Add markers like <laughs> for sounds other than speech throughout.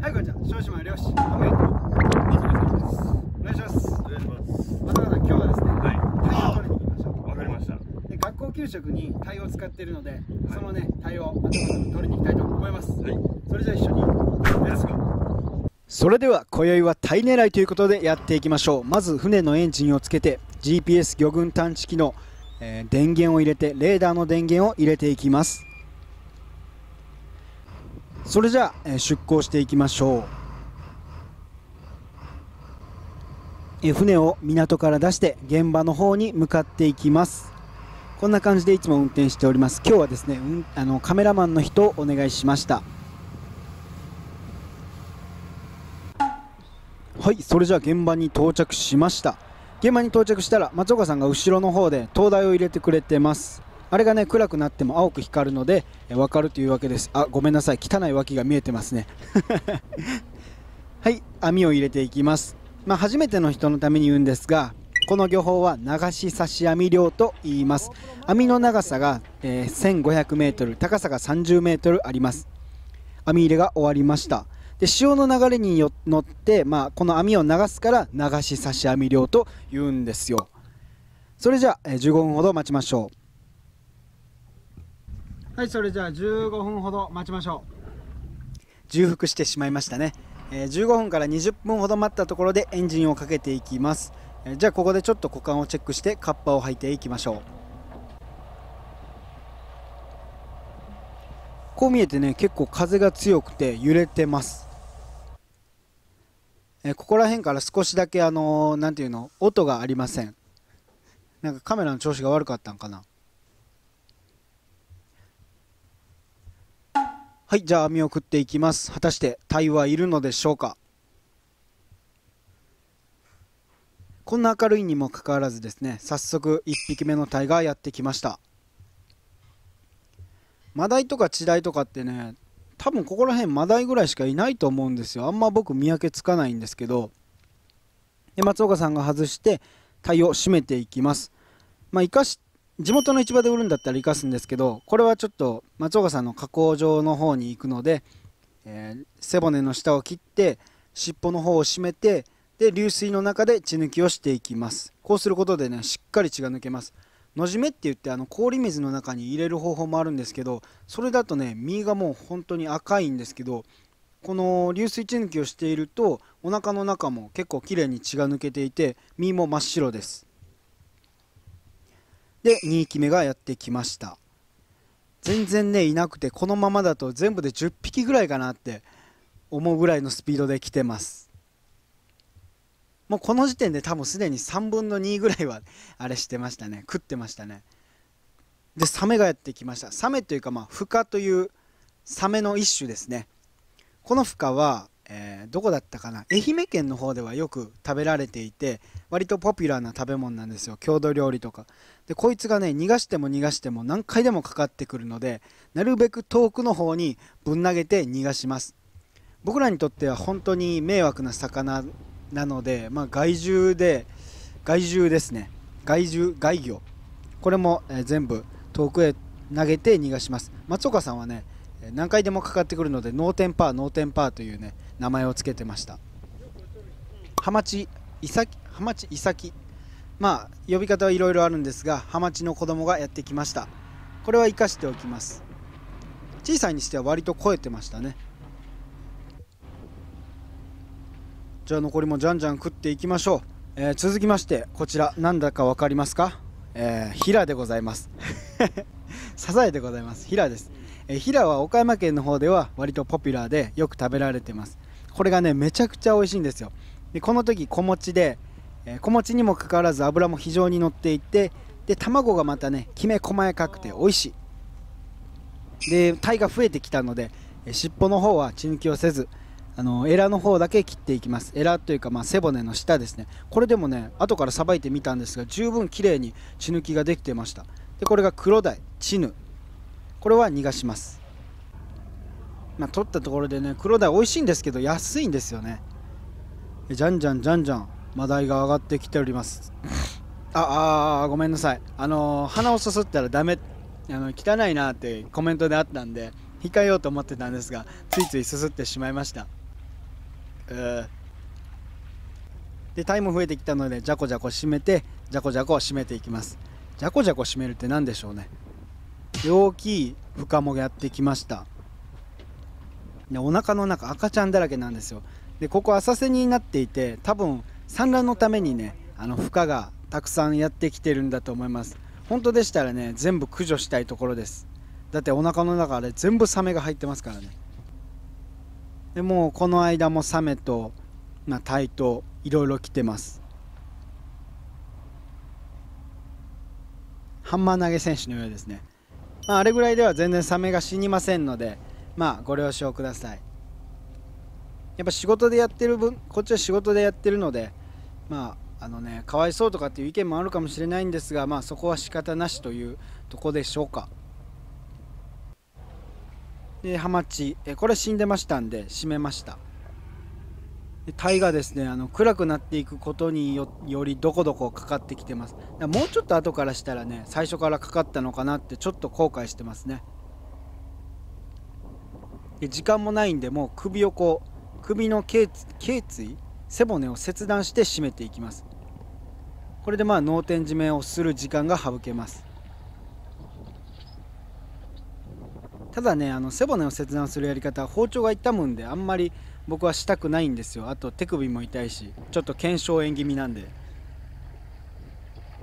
はいこんにちは。小島漁師アメリカお願いします。お願いします。松岡さん今日はですねはい。タイを取りに行きましょうわかりました。で学校給食にタイを使ってい。るので、そのねタイを松岡さんに取りに行きたいと思います、はい。それじゃあ一緒に。レッツゴーそれでは今宵はタイ狙いということでやっていきましょう。まず船のエンジンをつけて GPS 魚群探知機の、えー電源を入れてレーダーの電源を入れていきますそれじゃあ、え出港していきましょう。え船を港から出して現場の方に向かっていきます。こんな感じでいつも運転しております。今日はですね、うん、あのカメラマンの人をお願いしました。はいそれじゃあ現場に到着しました。現場に到着したら松岡さんが後ろの方で灯台を入れてくれてます。あれがね暗くなっても青く光るので分かるというわけです。あごめんなさい。汚い脇が見えてますね。<laughs> はい網を入れていきます。まあ初めての人のために言うんですがこの漁法は流し差し網漁と言います。網の長さが、えー 1500m 高さが 30m あります。網入れが終わりました。で潮の流れによ乗って、まあ、この網を流すから流し差し網漁と言うんですよ。それじゃあ、15分ほど待ちましょう。はいそれじゃあ15分ほど待ちましょう。重複してしまいましたね、えー15分から20分ほど待ったところでエンジンをかけていきます、えーじゃあここでちょっと股間をチェックしてカッパを履いていきましょう。こう見えてね結構風が強くて揺れてます。えここら辺から少しだけあのーていうの音がありません。なんかカメラの調子が悪かったんかな。はいじゃあ網を食っていきます。果たしてタイはいるのでしょうか？こんな明るいにもかかわらずですね早速1匹目のタイがやってきました。マダイとかチダイとかってね多分ここら辺マダイぐらいしかいないと思うんですよ。あんま僕見分けつかないんですけど。で松岡さんが外してタイを締めていきます。まあ生かし地元の市場で売るんだったら生かすんですけどこれはちょっと松岡さんの加工場の方に行くので、えー背骨の下を切って尻尾の方を締めてで流水の中で血抜きをしていきます。こうすることでねしっかり血が抜けます。のじめって言ってあの氷水の中に入れる方法もあるんですけどそれだとね身がもう本当に赤いんですけどこの流水血抜きをしているとお腹の中も結構きれいに血が抜けていて身も真っ白です。で2匹目がやってきました。全然ねいなくてこのままだと全部で10匹ぐらいかなって思うぐらいのスピードで来てます。もうこの時点で多分すでに3分の2ぐらいはあれしてましたね。食ってましたね。でサメがやってきました。サメというかまあフカというサメの一種ですね。このフカは、えーどこだったかな？愛媛県の方ではよく食べられていて割とポピュラーな食べ物なんですよ。郷土料理とか。でこいつがね逃がしても逃がしても何回でもかかってくるのでなるべく遠くの方にぶん投げて逃がします。僕らにとっては本当に迷惑な魚なので、まあ、害獣で害獣ですね。害獣害魚。これも、え全部遠くへ投げて逃がします。松岡さんはね何回でもかかってくるのでノーテンパーノーテンパーというね名前をつけてました。ハマチイサキハマチイサキ。まあ呼び方はいろいろあるんですがハマチの子供がやってきました。これは生かしておきます。小さいにしては割と肥えてましたね。じゃあ残りもじゃんじゃん食っていきましょう、えー続きましてこちら何だか分かりますか、えー、ヒラでございます。<laughs> サザエでございます。ヒラです、えヒラは岡山県の方では割とポピュラーでよく食べられてます。これがねめちゃくちゃ美味しいんですよ。でこの時小餅で、え小餅にもかかわらず油も非常に乗っていてで卵がまたねきめ細やかくて美味しい。でタイが増えてきたので尻尾の方は血抜きをせずあのエラの方だけ切っていきます。エラというか、まあ、背骨の下ですね。これでもね後からさばいてみたんですが十分綺麗に血抜きができてました。でこれが黒鯛チヌ。これは逃がします。まあ取ったところでね黒鯛美味しいんですけど安いんですよね。じゃんじゃんじゃんじゃん。マダイが上がってきております。ああごめんなさい。あの鼻をすすったらダメ。あの汚いなってコメントであったんで控えようと思ってたんですがついついすすってしまいました。でタイム増えてきたのでじゃこじゃこ締めてじゃこじゃこ締めていきます。じゃこじゃこ締めるって何でしょうね。大きい深もやってきました。でお腹の中赤ちゃんだらけなんですよ。でここ浅瀬になっていて多分産卵のためにねあの孵化がたくさんやってきてるんだと思います。本当でしたらね全部駆除したいところです。だってお腹の中で全部サメが入ってますからね。でもうこの間もサメと、まあ、タイといろいろ来てます。ハンマー投げ選手のようですね、まあ、あれぐらいでは全然サメが死にませんのでまあご了承ください。やっぱ仕事でやってる分こっちは仕事でやってるのでまああのねかわいそうとかっていう意見もあるかもしれないんですがまあそこは仕方なしというとこでしょうか。でハマチこれ死んでましたんで閉めました。タイがですねあの暗くなっていくことによりどこどこかかってきてます。もうちょっと後からしたらね最初からかかったのかなってちょっと後悔してますね。で時間もないんでもう首をこう首の頸椎背骨を切断して締めていきます。これでまあ脳天締めをする時間が省けます。ただねあの背骨を切断するやり方は包丁が痛むんであんまり僕はしたくないんですよ。あと手首も痛いしちょっと腱鞘炎気味なんで。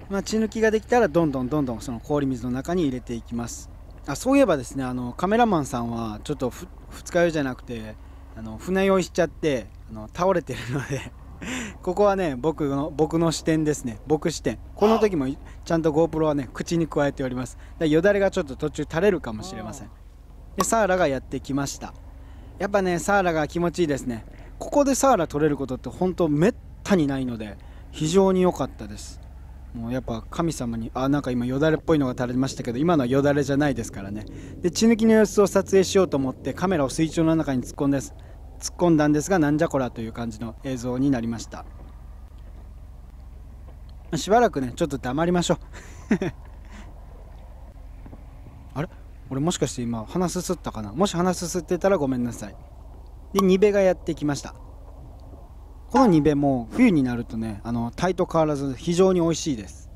まあ、血抜きができたらどんどんどんどんその氷水の中に入れていきます。あそういえばですねあのカメラマンさんはちょっと二日酔いじゃなくてあの船酔いしちゃってあの倒れてるので <laughs> ここはね僕の僕の視点ですね。僕視点。この時もちゃんと GoPro はね口に加えております。よだれがちょっと途中垂れるかもしれません。でサーラがやってきました。やっぱねサーラが気持ちいいですね。ここでサーラ取れることって本当めったにないので非常に良かったです。もうやっぱ神様にあなんか今よだれっぽいのが垂れましたけど今のはよだれじゃないですからね。で血抜きの様子を撮影しようと思ってカメラを水中の中に突っ込んで突っ込んだんですがなんじゃこらという感じの映像になりました。しばらくねちょっと黙りましょう。<laughs> あれ？俺もしかして今鼻すすったかな？もし鼻すすってたらごめんなさい。でニベがやってきました。このニベも冬になるとねあのタイと変わらず非常に美味しいです。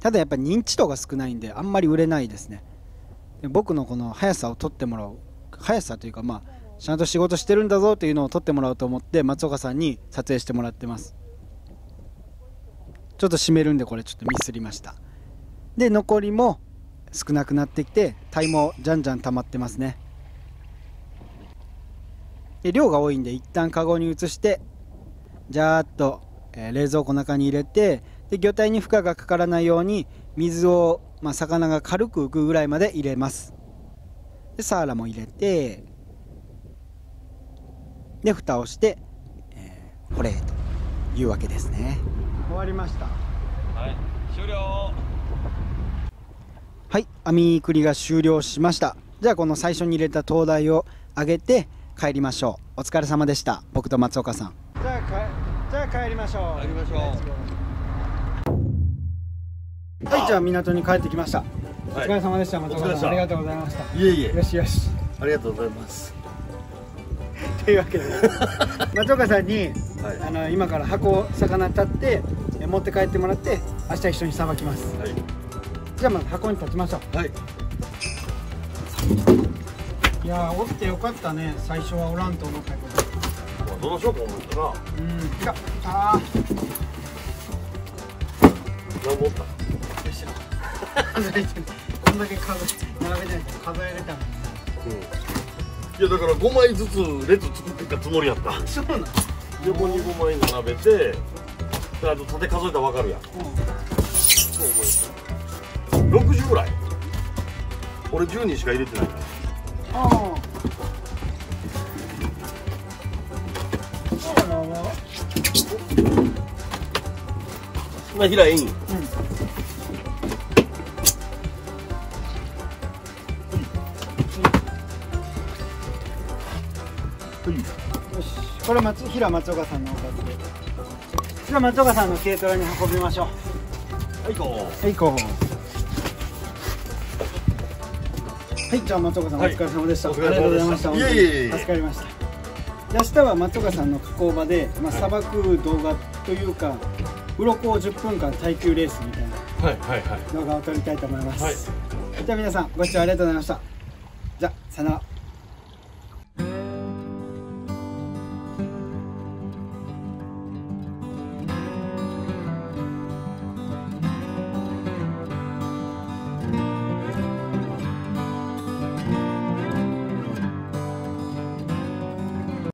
ただやっぱり認知度が少ないんであんまり売れないですね。で僕のこの速さを取ってもらう速さというかまあちゃんと仕事してるんだぞというのを撮ってもらおうと思って松岡さんに撮影してもらってます。ちょっと締めるんでこれちょっとミスりました。で残りも少なくなってきて鯛もじゃんじゃん溜まってますね。で量が多いんで一旦カゴに移してジャーっと、えー、冷蔵庫の中に入れてで魚体に負荷がかからないように水を、まあ、魚が軽く浮くぐらいまで入れます。でサーラも入れてで蓋をして、えー、ほれというわけですね。終わりました。はい終了はい網繰りが終了しました。じゃあこの最初に入れた灯台を上げて帰りましょう。お疲れ様でした。僕と松岡さん。じゃあかじゃあ帰りましょう。帰りましょうはいじゃあ港に帰ってきました、お疲れ様でした松岡さん。ありがとうございました。いえいえ。よしよし。ありがとうございます。というわけで <laughs> 松岡さんに、はい、あの今から箱魚立って持って帰ってもらって明日一緒にさばきます、はいじゃあまず箱に立ちましょう。はい。いやおってよかったね。最初はおらんと思ったけど。どうしようか思ったな。うん。いやああ何持った。よいしょ <laughs> こんだけ数並べないと数えれたのに。うん。いやだから5枚ずつ列作ってたつもりやった。そうなの？横に5枚並べてあと縦数えたら分かるやん、うん、そう思い60ぐらい。俺10人しか入れてない。からああ。そうなのそんな平いいん、うんこれ松平松岡さんのおかずで。平松岡さんの軽トラに運びましょう。はい行こう。はい行こうはい、じゃあ松岡さん、はい、お疲れ様でした。ありがとうございました。助かりました。で明日は松岡さんの加工場で、まあ、さばく動画というか鱗を10分間耐久レースみたいな。はいはいはい。動画を撮りたいと思います、はい。じゃあ皆さんご視聴ありがとうございました。じゃあさよなら